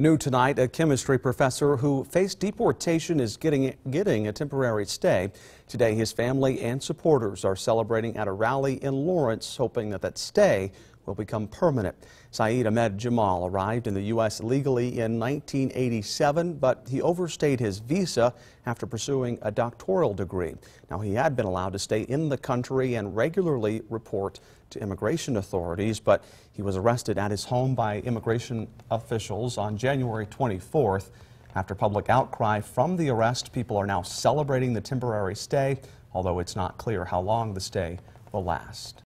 New tonight, a chemistry professor who faced deportation is getting, getting a temporary stay. Today, his family and supporters are celebrating at a rally in Lawrence, hoping that that stay will become permanent. Syed Ahmed Jamal arrived in the U.S. legally in 1987, but he overstayed his visa after pursuing a doctoral degree. Now, he had been allowed to stay in the country and regularly report to immigration authorities, but he was arrested at his home by immigration officials on January 24th. After public outcry from the arrest, people are now celebrating the temporary stay, although it's not clear how long the stay will last.